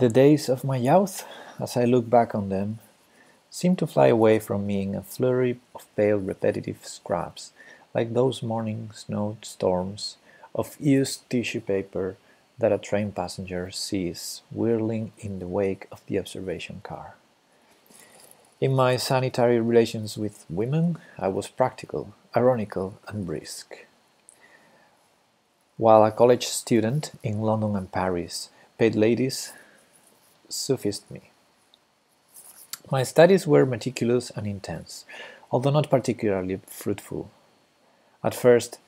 The days of my youth, as I look back on them, seem to fly away from me in a flurry of pale repetitive scraps, like those morning snowstorms of used tissue paper that a train passenger sees whirling in the wake of the observation car. In my sanitary relations with women, I was practical, ironical, and brisk. While a college student in London and Paris, paid ladies suffused me. My studies were meticulous and intense, although not particularly fruitful. At first,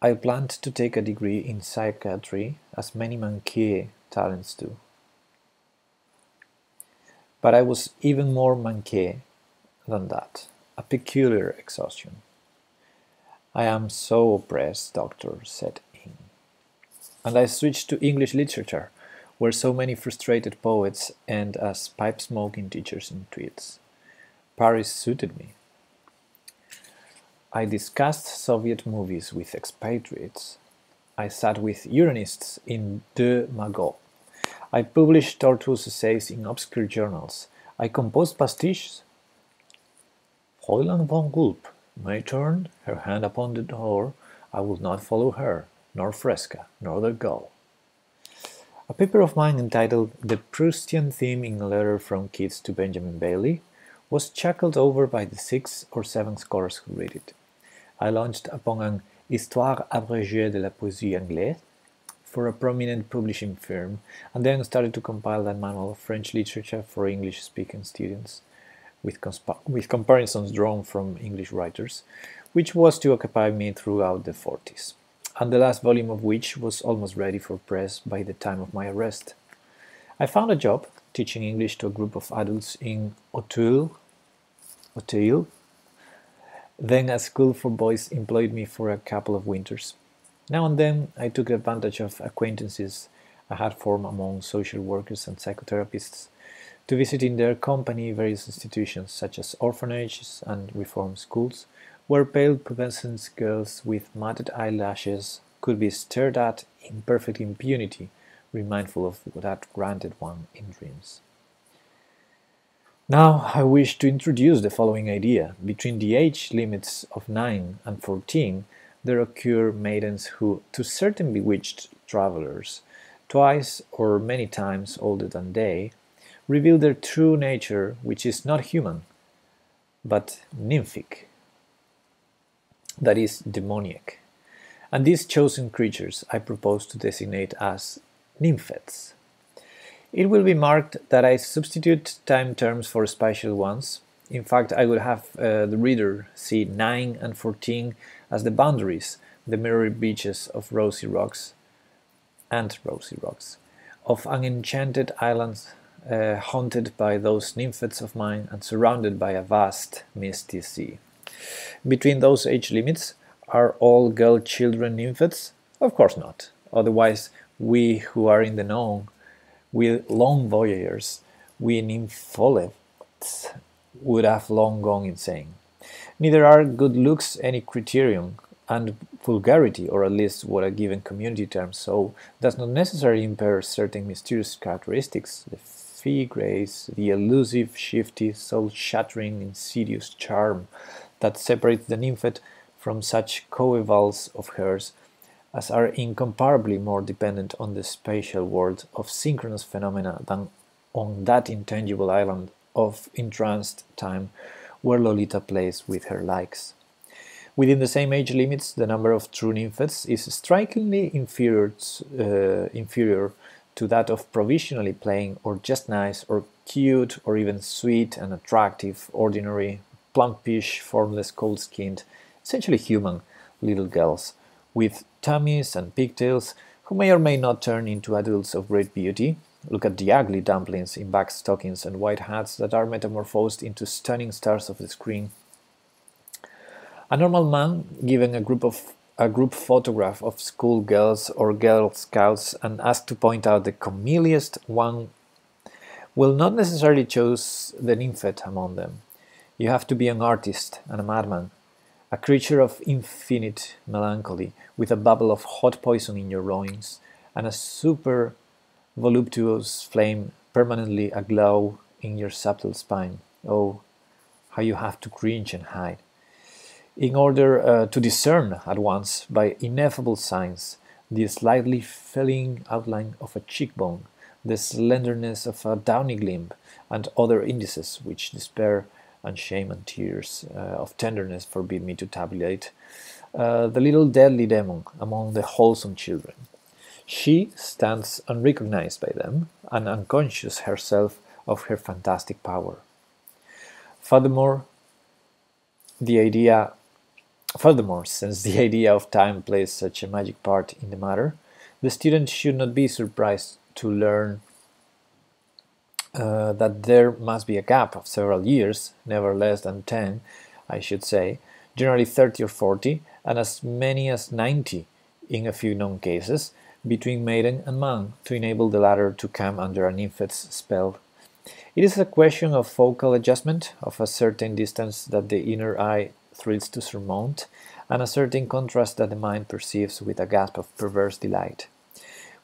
I planned to take a degree in psychiatry, as many manqué talents do. But I was even more manqué than that, a peculiar exhaustion. I am so oppressed, doctor said in. And I switched to English literature, where so many frustrated poets end as pipe smoking teachers in tweeds. Paris suited me. I discussed Soviet movies with expatriates. I sat with Uranists in Deux Magots. I published tortuous essays in obscure journals. I composed pastiches. Fräulein von Kulp may turn her hand upon the door. I will not follow her, nor Fresca, nor the gull. A paper of mine entitled The Proustian Theme in a Letter from Keats to Benjamin Bailey was chuckled over by the six or seven scholars who read it. I launched upon an Histoire abrégée de la poésie anglaise for a prominent publishing firm, and then started to compile that manual of French literature for English speaking students, with, with comparisons drawn from English writers, which was to occupy me throughout the 40s and the last volume of which was almost ready for press by the time of my arrest. I found a job teaching English to a group of adults in Auteuil. Auteuil. Then a school for boys employed me for a couple of winters. Now and then I took advantage of acquaintances I had formed among social workers and psychotherapists to visit in their company various institutions such as orphanages and reform schools where pale pubescent girls with matted eyelashes could be stared at in perfect impunity, remindful of that granted one in dreams. Now I wish to introduce the following idea. Between the age limits of 9 and 14, there occur maidens who, to certain bewitched travelers, twice or many times older than they, reveal their true nature, which is not human, but nymphic that is demoniac. And these chosen creatures I propose to designate as nymphets. It will be marked that I substitute time terms for spatial ones. In fact, I will have uh, the reader see 9 and 14 as the boundaries, the mirror beaches of rosy rocks and rosy rocks, of an enchanted island uh, haunted by those nymphets of mine and surrounded by a vast misty sea. Between those age limits, are all girl children nymphs? Of course not. Otherwise, we who are in the know, we long voyagers, we nympholepts, would have long gone insane. Neither are good looks any criterion, and vulgarity, or at least what a given community terms so, does not necessarily impair certain mysterious characteristics, the fee grace, the elusive, shifty, soul-shattering, insidious charm that separates the nymphet from such coevals of hers as are incomparably more dependent on the spatial world of synchronous phenomena than on that intangible island of entranced time where Lolita plays with her likes. Within the same age limits, the number of true nymphets is strikingly inferior, uh, inferior to that of provisionally playing or just nice or cute or even sweet and attractive ordinary plumpish, formless, cold-skinned, essentially human little girls with tummies and pigtails who may or may not turn into adults of great beauty. Look at the ugly dumplings in back stockings and white hats that are metamorphosed into stunning stars of the screen. A normal man, given a group of a group photograph of schoolgirls or Girl Scouts and asked to point out the comeliest one, will not necessarily choose the nymphet among them. You have to be an artist and a madman, a creature of infinite melancholy, with a bubble of hot poison in your loins, and a super voluptuous flame permanently aglow in your subtle spine. Oh, how you have to cringe and hide. In order uh, to discern at once, by ineffable signs, the slightly filling outline of a cheekbone, the slenderness of a downy limb, and other indices which despair and shame and tears uh, of tenderness forbid me to tabulate, uh, the little deadly demon among the wholesome children. She stands unrecognized by them and unconscious herself of her fantastic power. Furthermore, the idea Furthermore, since the idea of time plays such a magic part in the matter, the student should not be surprised to learn uh, that there must be a gap of several years, never less than 10, I should say, generally 30 or 40, and as many as 90 in a few known cases, between maiden and man to enable the latter to come under an infant's spell. It is a question of focal adjustment, of a certain distance that the inner eye thrills to surmount, and a certain contrast that the mind perceives with a gasp of perverse delight.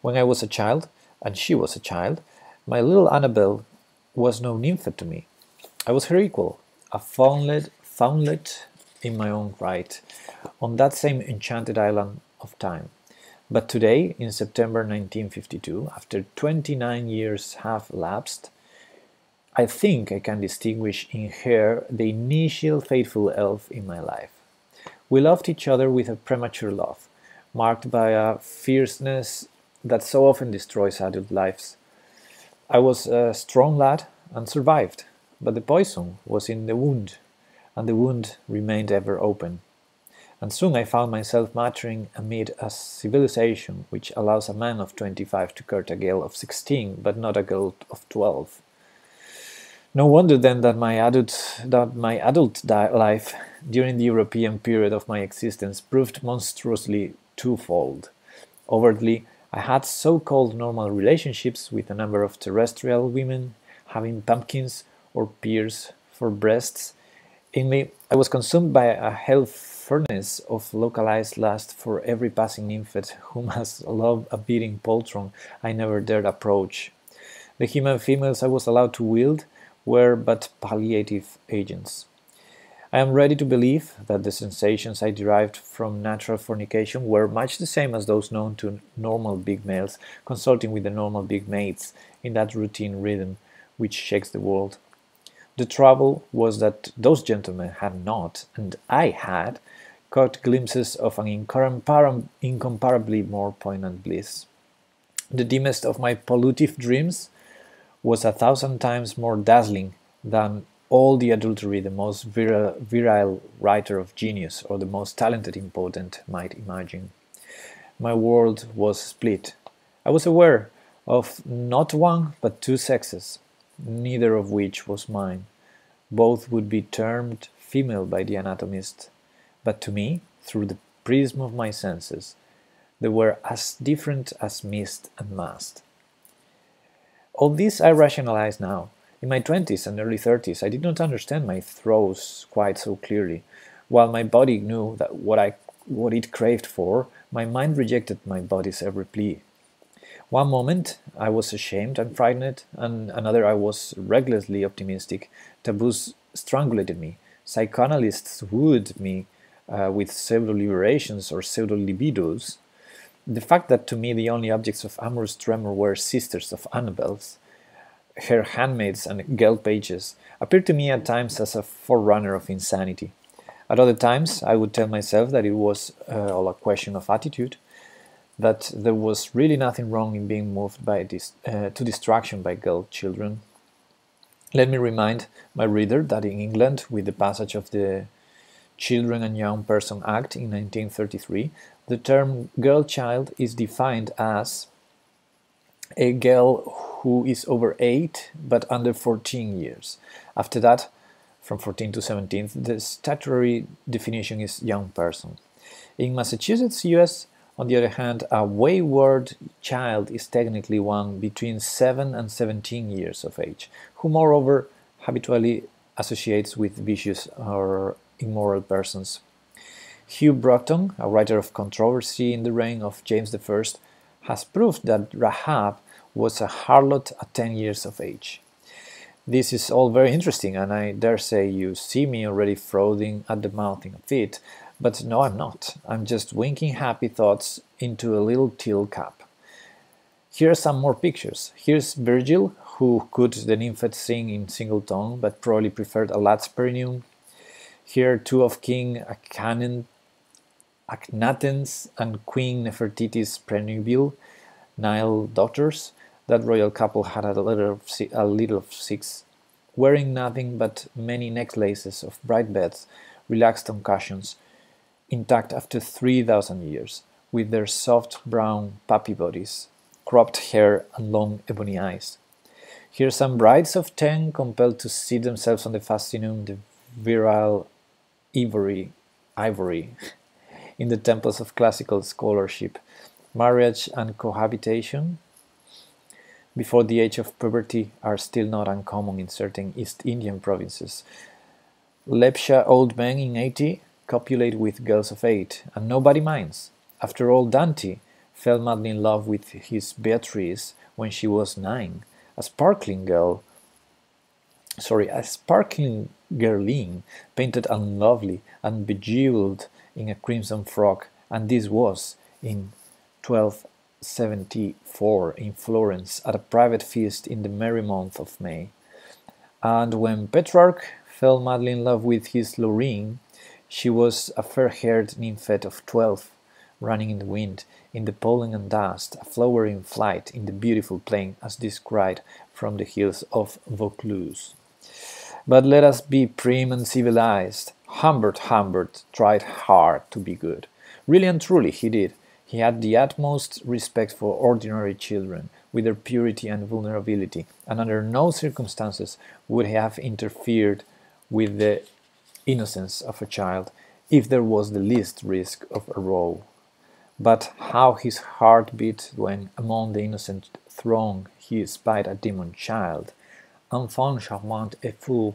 When I was a child, and she was a child, my little Annabel was no nymph to me. I was her equal, a faunlet, faunlet in my own right, on that same enchanted island of time. But today, in September 1952, after 29 years have elapsed, I think I can distinguish in her the initial faithful elf in my life. We loved each other with a premature love, marked by a fierceness that so often destroys adult lives. I was a strong lad and survived, but the poison was in the wound, and the wound remained ever open. And soon I found myself maturing amid a civilization which allows a man of 25 to court a girl of 16, but not a girl of 12. No wonder then that my adult, that my adult life during the European period of my existence proved monstrously twofold. Overtly, I had so-called normal relationships with a number of terrestrial women, having pumpkins or pears for breasts. In me, I was consumed by a hell furnace of localized lust for every passing infant whom has loved a beating poltroon I never dared approach. The human females I was allowed to wield were but palliative agents. I am ready to believe that the sensations I derived from natural fornication were much the same as those known to normal big males consulting with the normal big mates in that routine rhythm which shakes the world. The trouble was that those gentlemen had not, and I had, caught glimpses of an incomparably more poignant bliss. The dimmest of my pollutive dreams was a thousand times more dazzling than all the adultery the most virile, writer of genius or the most talented impotent might imagine. My world was split. I was aware of not one but two sexes, neither of which was mine. Both would be termed female by the anatomist, but to me, through the prism of my senses, they were as different as mist and mast. All this I rationalize now. In my 20s and early 30s, I did not understand my throes quite so clearly. While my body knew that what, I, what it craved for, my mind rejected my body's every plea. One moment I was ashamed and frightened, and another I was recklessly optimistic. Taboos strangulated me. Psychoanalysts wooed me uh, with pseudo-liberations or pseudo-libidos. The fact that to me the only objects of amorous tremor were sisters of Annabel's, her handmaids and girl pages, appeared to me at times as a forerunner of insanity. At other times I would tell myself that it was uh, all a question of attitude, that there was really nothing wrong in being moved by this, uh, to distraction by girl children. Let me remind my reader that in England, with the passage of the Children and Young Person Act in 1933, the term girl child is defined as a girl who is over 8 but under 14 years. After that, from 14 to 17, the statutory definition is young person. In Massachusetts, US, on the other hand, a wayward child is technically one between 7 and 17 years of age, who moreover habitually associates with vicious or immoral persons. Hugh Broughton, a writer of controversy in the reign of James I, has proved that Rahab was a harlot at 10 years of age. This is all very interesting, and I dare say you see me already frothing at the mouth in a fit, but no, I'm not. I'm just winking happy thoughts into a little teal cup. Here are some more pictures. Here's Virgil, who could the nymphet sing in single tone, but probably preferred a lat's perineum. Here two of King Akhenaten Akhenaten's and Queen Nefertiti's prenuptial Nile daughters. That royal couple had a little, of, a little of six, wearing nothing but many necklaces of bright beds, relaxed on cushions, intact after 3,000 years, with their soft brown puppy bodies, cropped hair, and long ebony eyes. Here some brides of ten compelled to seat themselves on the fascinum, the virile ivory, ivory in the temples of classical scholarship, marriage and cohabitation before the age of puberty are still not uncommon in certain East Indian provinces. Lepcha old men in 80 copulate with girls of 8, and nobody minds. After all, Dante fell madly in love with his Beatrice when she was 9, a sparkling girl sorry, a sparkling girleen painted and lovely and bejeweled in a crimson frock, and this was in 1274 in Florence at a private feast in the merry month of May. And when Petrarch fell madly in love with his Laureen, she was a fair-haired nymphet of twelve, running in the wind, in the pollen and dust, a flower in flight in the beautiful plain as described from the hills of Vaucluse. But let us be prim and civilized. Humbert Humbert tried hard to be good. Really and truly he did. He had the utmost respect for ordinary children, with their purity and vulnerability, and under no circumstances would he have interfered with the innocence of a child if there was the least risk of a row. But how his heart beat when among the innocent throng he espied a demon child, enfant charmant et fou,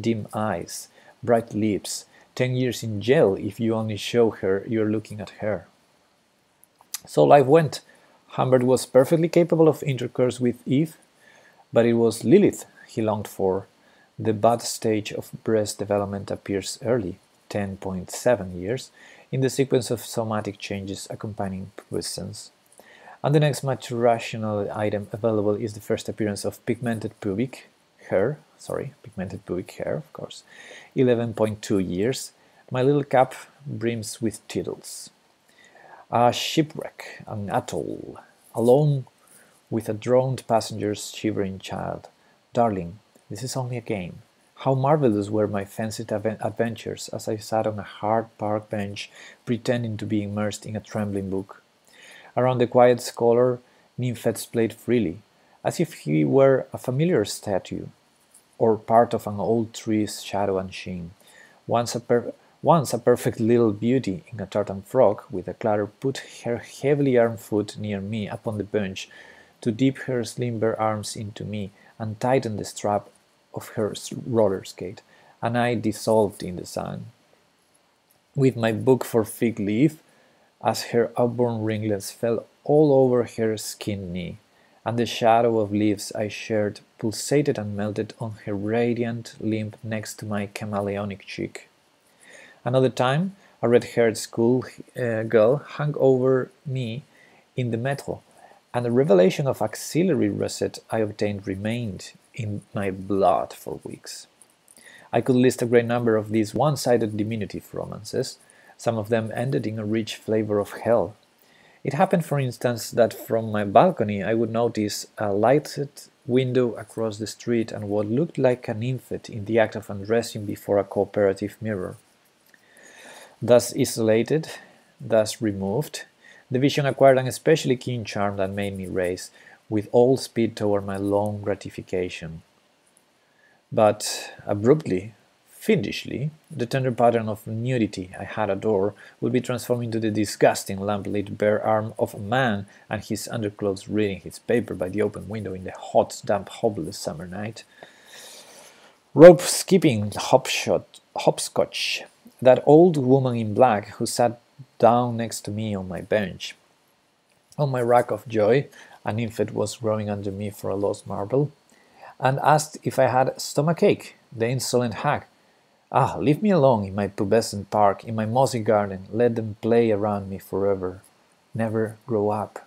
dim eyes, bright lips, ten years in jail if you only show her you're looking at her. So life went. Humbert was perfectly capable of intercourse with Eve, but it was Lilith he longed for. The bud stage of breast development appears early, 10.7 years, in the sequence of somatic changes accompanying pubescence. And the next maturational item available is the first appearance of pigmented pubic hair, sorry, pigmented pubic hair, of course, 11.2 years. My little cap brims with tittles. A shipwreck, an atoll, alone with a drowned passenger's shivering child. Darling, this is only a game. How marvelous were my fancied adventures as I sat on a hard park bench pretending to be immersed in a trembling book. Around the quiet scholar, nymphets played freely, as if he were a familiar statue, or part of an old tree's shadow and sheen. Once a, once a perfect little beauty in a tartan frock with a clatter put her heavily armed foot near me upon the bench to dip her slim bare arms into me and tighten the strap of her roller skate, and I dissolved in the sun. With my book for fig leaf, as her upborn ringlets fell all over her skin knee, and the shadow of leaves I shared pulsated and melted on her radiant limb next to my chameleonic cheek. Another time, a red-haired school uh, girl hung over me in the metro, and the revelation of axillary russet I obtained remained in my blood for weeks. I could list a great number of these one-sided diminutive romances. Some of them ended in a rich flavor of hell. It happened, for instance, that from my balcony I would notice a lighted window across the street and what looked like an infant in the act of undressing before a cooperative mirror. Thus isolated, thus removed, the vision acquired an especially keen charm that made me race with all speed toward my long gratification. But abruptly, fiendishly, the tender pattern of nudity I had adored would be transformed into the disgusting lamp-lit bare arm of a man and his underclothes reading his paper by the open window in the hot, damp, hopeless summer night. Rope skipping hopshot, hopscotch, that old woman in black who sat down next to me on my bench. On my rack of joy, a nymphet was growing under me for a lost marble, and asked if I had stomach ache, the insolent hag. Ah, leave me alone in my pubescent park, in my mossy garden, let them play around me forever. Never grow up.